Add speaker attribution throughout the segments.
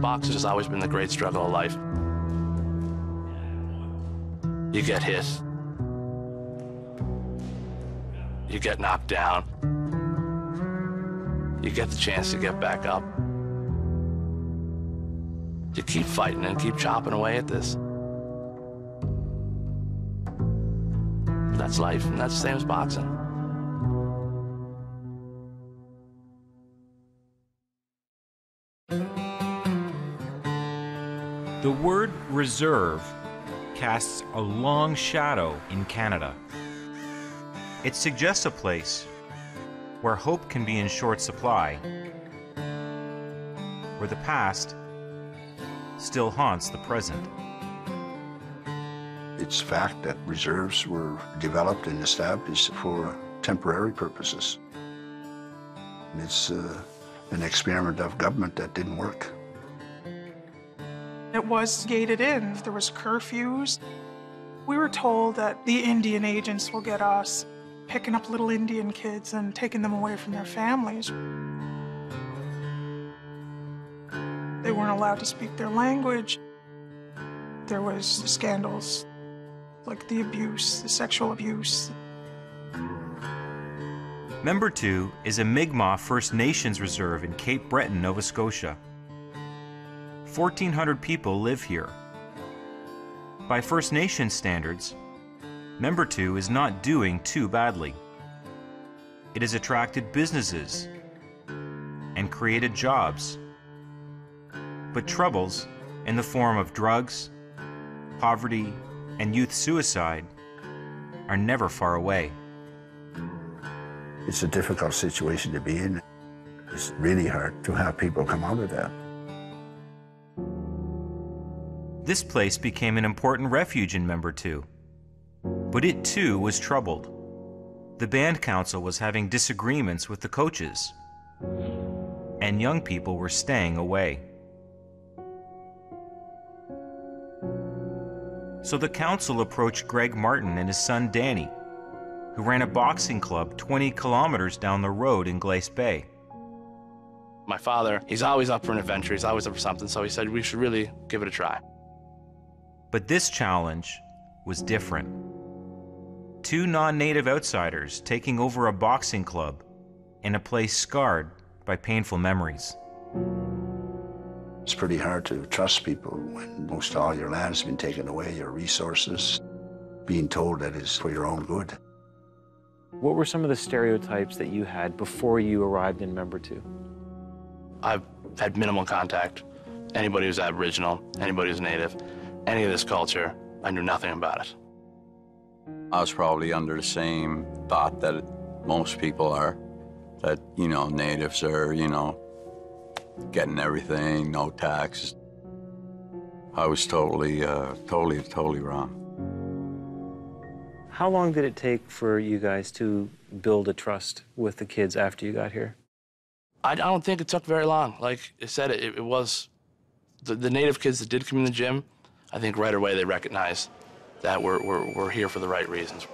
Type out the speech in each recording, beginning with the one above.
Speaker 1: Boxing has always been the great struggle of life. You get hit. You get knocked down. You get the chance to get back up. You keep fighting and keep chopping away at this. That's life, and that's the same as boxing.
Speaker 2: The word reserve casts a long shadow in Canada. It suggests a place where hope can be in short supply, where the past still haunts the present.
Speaker 3: It's fact that reserves were developed and established for temporary purposes. It's uh, an experiment of government that didn't work.
Speaker 4: It was gated in. There was curfews. We were told that the Indian agents will get us, picking up little Indian kids and taking them away from their families. They weren't allowed to speak their language. There was scandals like the abuse, the sexual abuse.
Speaker 2: Membertou is a Mi'kmaq First Nations reserve in Cape Breton, Nova Scotia. 1,400 people live here. By First Nation standards, Membertou is not doing too badly. It has attracted businesses and created jobs. But troubles in the form of drugs, poverty, and youth suicide are never far away.
Speaker 3: It's a difficult situation to be in. It's really hard to have people come out of that.
Speaker 2: This place became an important refuge in Membertou. But it too was troubled. The band council was having disagreements with the coaches, and young people were staying away. So the council approached Greg Martin and his son Danny, who ran a boxing club 20 kilometers down the road in Glace Bay.
Speaker 1: My father, he's always up for an adventure, he's always up for something, so he said we should really give it a try.
Speaker 2: But this challenge was different. Two non native outsiders taking over a boxing club in a place scarred by painful memories.
Speaker 3: It's pretty hard to trust people when most all your land's been taken away, your resources, being told that it's for your own good.
Speaker 5: What were some of the stereotypes that you had before you arrived in Membertou?
Speaker 1: I've had minimal contact. Anybody who's Aboriginal, anybody who's Native, any of this culture, I knew nothing about it.
Speaker 6: I was probably under the same thought that most people are, that, you know, natives are, you know, getting everything, no tax. I was totally, uh, totally, totally wrong.
Speaker 5: How long did it take for you guys to build a trust with the kids after you got here?
Speaker 1: I, I don't think it took very long. Like I said, it, it was the, the native kids that did come in the gym, I think right away they recognize that we're, we're, we're here for the right reasons.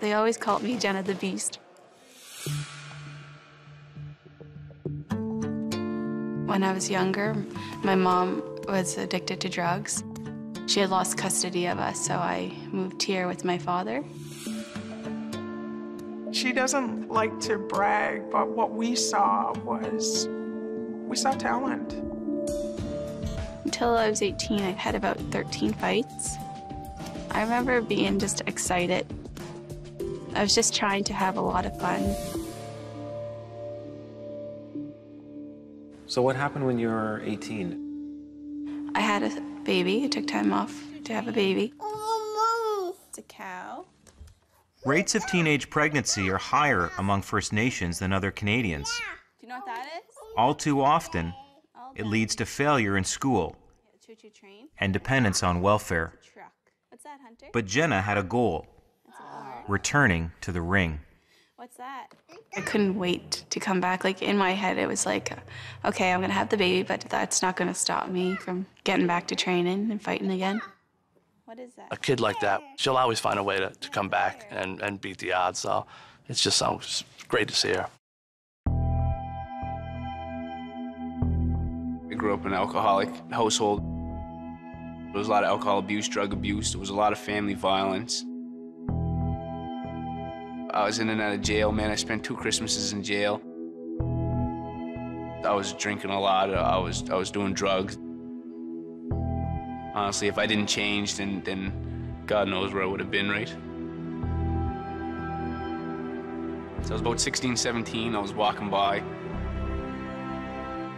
Speaker 7: They always called me Jenna the Beast. When I was younger, my mom was addicted to drugs. She had lost custody of us, so I moved here with my father.
Speaker 4: She doesn't like to brag, but what we saw was we saw talent.
Speaker 7: Until I was 18, I'd had about 13 fights. I remember being just excited. I was just trying to have a lot of fun.
Speaker 5: So what happened when you were 18?
Speaker 7: I had a baby. I took time off to have a baby. It's a cow.
Speaker 2: Rates of teenage pregnancy are higher among First Nations than other Canadians.
Speaker 7: Do you know what that is?
Speaker 2: All too often, it leads to failure in school and dependence on welfare.
Speaker 7: Truck. What's that, Hunter?
Speaker 2: But Jenna had a goal
Speaker 7: That's an orange.
Speaker 2: returning to the ring.
Speaker 7: What's that? I couldn't wait to come back. Like in my head, it was like, okay, I'm gonna have the baby, but that's not gonna stop me from getting back to training and fighting again. What is that?
Speaker 1: A kid like that, she'll always find a way to, to come back and, and beat the odds. So it's just so great to see her.
Speaker 8: Grew up in an alcoholic household. There was a lot of alcohol abuse, drug abuse. There was a lot of family violence. I was in and out of jail, man. I spent two Christmases in jail. I was drinking a lot. I was I was doing drugs. Honestly, if I didn't change, then then God knows where I would have been, right? So I was about 16, 17. I was walking by.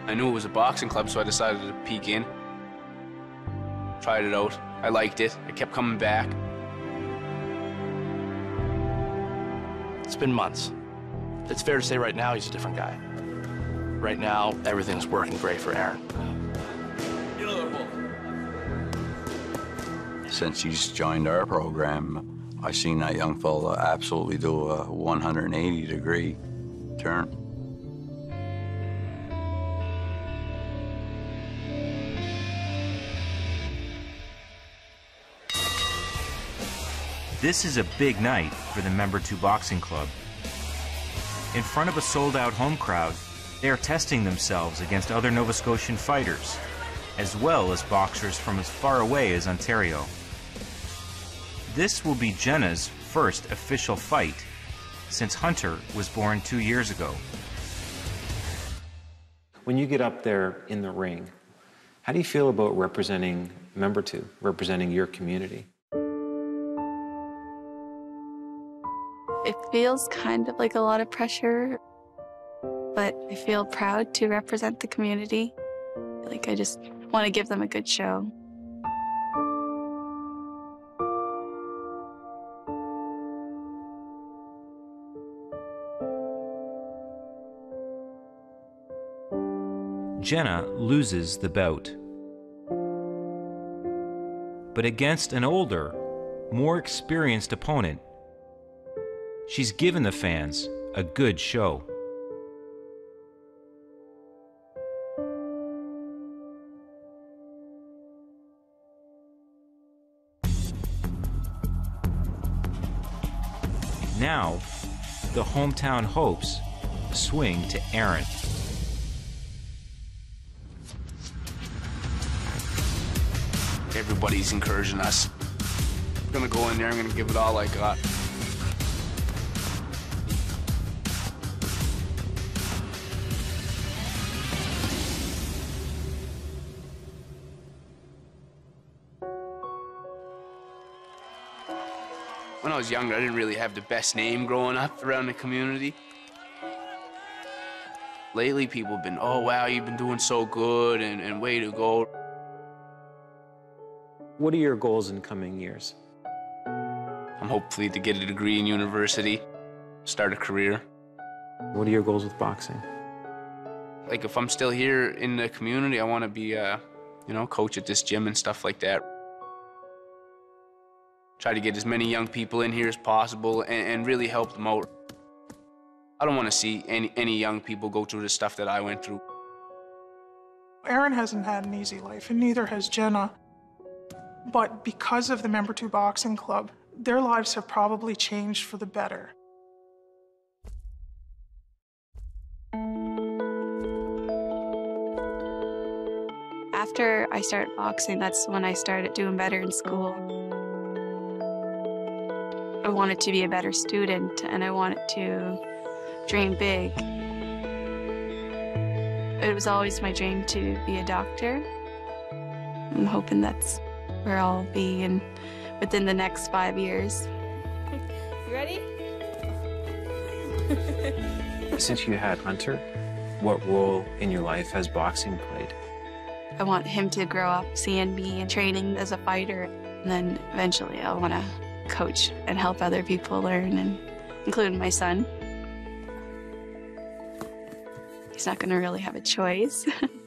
Speaker 8: I knew it was a boxing club, so I decided to peek in. Tried it out. I liked it. I kept coming back.
Speaker 1: It's been months. It's fair to say right now he's a different guy. Right now, everything's working great for Aaron.
Speaker 6: Since he's joined our program, I've seen that young fella absolutely do a 180 degree turn.
Speaker 2: This is a big night for the Membertou Boxing Club. In front of a sold out home crowd, they are testing themselves against other Nova Scotian fighters, as well as boxers from as far away as Ontario. This will be Jenna's first official fight since Hunter was born two years ago.
Speaker 5: When you get up there in the ring, how do you feel about representing Membertou, representing your community?
Speaker 7: Feels kind of like a lot of pressure, but I feel proud to represent the community. Like I just want to give them a good show.
Speaker 2: Jenna loses the bout. But against an older, more experienced opponent, she's given the fans a good show. Now, the hometown hopes swing to Aaron.
Speaker 8: Everybody's encouraging us. I'm gonna go in there, I'm gonna give it all I got. When I was younger, I didn't really have the best name growing up around the community. Lately, people have been, oh, wow, you've been doing so good and, and way to go.
Speaker 5: What are your goals in coming years?
Speaker 8: I'm hopefully to get a degree in university, start a career.
Speaker 5: What are your goals with boxing?
Speaker 8: Like if I'm still here in the community, I want to be, uh, you know, coach at this gym and stuff like that. Try to get as many young people in here as possible and, and really help them out. I don't want to see any, any young people go through the stuff that I went through.
Speaker 4: Aaron hasn't had an easy life, and neither has Jenna. But because of the Membertou Boxing Club, their lives have probably changed for the better.
Speaker 7: After I started boxing, that's when I started doing better in school. I wanted to be a better student and I wanted to dream big. It was always my dream to be a doctor. I'm hoping that's where I'll be in within the next five years.
Speaker 9: You ready?
Speaker 5: Since you had Hunter, what role in your life has boxing played?
Speaker 7: I want him to grow up seeing me and training as a fighter. And then eventually I want to coach and help other people learn, and including my son. He's not going to really have a choice.